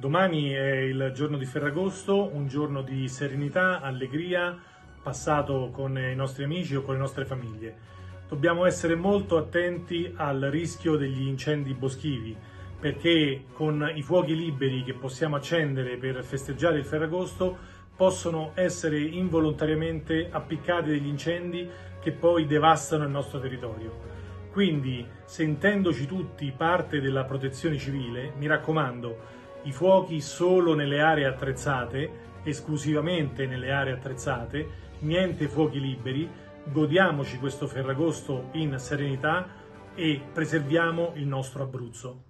Domani è il giorno di Ferragosto, un giorno di serenità, allegria, passato con i nostri amici o con le nostre famiglie. Dobbiamo essere molto attenti al rischio degli incendi boschivi, perché con i fuochi liberi che possiamo accendere per festeggiare il Ferragosto possono essere involontariamente appiccati degli incendi che poi devastano il nostro territorio. Quindi, sentendoci tutti parte della protezione civile, mi raccomando, i fuochi solo nelle aree attrezzate, esclusivamente nelle aree attrezzate, niente fuochi liberi, godiamoci questo Ferragosto in serenità e preserviamo il nostro Abruzzo.